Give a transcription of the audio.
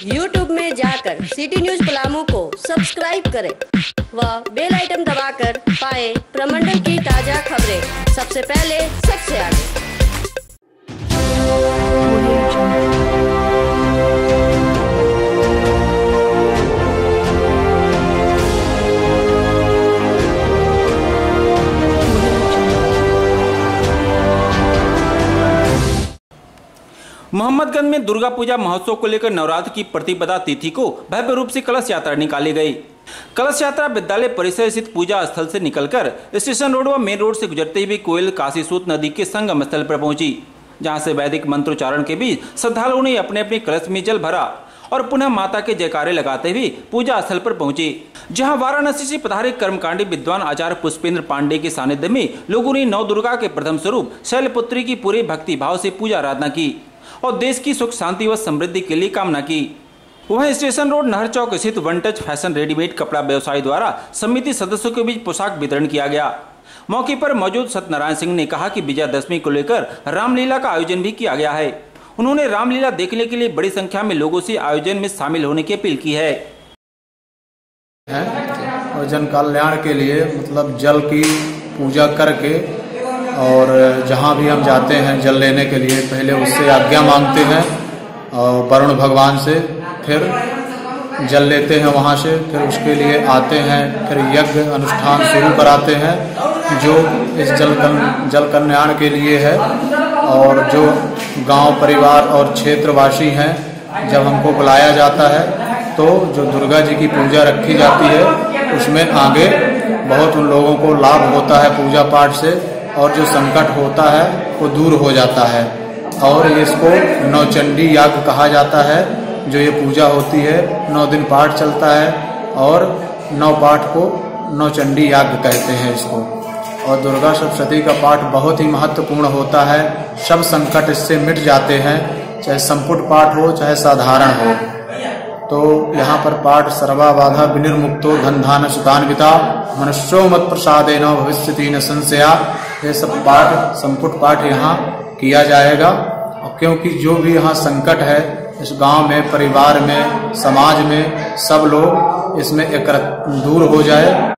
YouTube में जाकर city news Palamu को सब्सक्राइब करें व बेल आइटम दबाकर पाएँ प्रमंडल की ताज़ा खबरें। सबसे पहले, सबसे आगे। मोहम्मदगंज में दुर्गा पूजा महोत्सव को लेकर नवरात्र की प्रतिपदा तिथि को भव्य रूप से कलश यात्रा निकाली गई। कलश यात्रा विद्यालय परिसर स्थित पूजा स्थल से निकलकर स्टेशन रोड व मेन रोड से गुजरते हुए कोयल काशीसूत नदी के संगम स्थल पर पहुँची, जहाँ से वैदिक मंत्रोच्चारण के बीच श्रद्धालुओं ने अपने अपने कलश में जल भरा और पुनः माता के जयकारे लगाते हुए पूजा स्थल पर पहुँचे, जहाँ वाराणसी से पधारे कर्मकांडी विद्वान आचार्य पुष्पेंद्र पांडे के सानिध्य में लोगों ने नव दुर्गा के प्रथम स्वरूप शैलपुत्री की पूरे भक्ति भाव से पूजा आराधना की। और देश की सुख, शांति व समृद्धि के लिए कामना की। वह स्टेशन रोड, नहर चौक स्थित वन टच फ़ैशन रेडीमेड कपड़ा व्यवसायी द्वारा समिति सदस्यों के बीच पोशाक वितरण किया गया। मौके पर मौजूद सत्यनारायण सिंह ने कहा कि विजयादशमी को लेकर रामलीला का आयोजन भी किया गया है। उन्होंने रामलीला देखने के लिए बड़ी संख्या में लोगों से आयोजन में शामिल होने की अपील की है। जन कल्याण के लिए मतलब जल की पूजा करके और जहाँ भी हम जाते हैं जल लेने के लिए, पहले उससे आज्ञा मांगते हैं और वरुण भगवान से, फिर जल लेते हैं वहाँ से, फिर उसके लिए आते हैं, फिर यज्ञ अनुष्ठान शुरू कराते हैं, जो इस जल कल जल कल्याण के लिए है और जो गाँव परिवार और क्षेत्रवासी हैं, जब हमको बुलाया जाता है तो जो दुर्गा जी की पूजा रखी जाती है, उसमें आगे बहुत उन लोगों को लाभ होता है पूजा पाठ से और जो संकट होता है, वो दूर हो जाता है। और इसको नौचंडी याग कहा जाता है, जो ये पूजा होती है, नौ दिन पाठ चलता है और नौ पाठ को नौचंडी याग कहते हैं इसको। और दुर्गा सप्तशती का पाठ बहुत ही महत्वपूर्ण होता है। सब संकट इससे मिट जाते हैं, चाहे संपुट पाठ हो, चाहे साधारण हो। तो यहाँ पर पाठ सर्वा बाधा विनिर्मुक्तो धन धान सुतान्विता, मनुष्यो मत प्रसादे न भविष्य न संशया। ये सब पाठ, संपुट पाठ यहाँ किया जाएगा। और क्योंकि जो भी यहाँ संकट है, इस गाँव में, परिवार में, समाज में, सब लोग इसमें एक दूर हो जाए।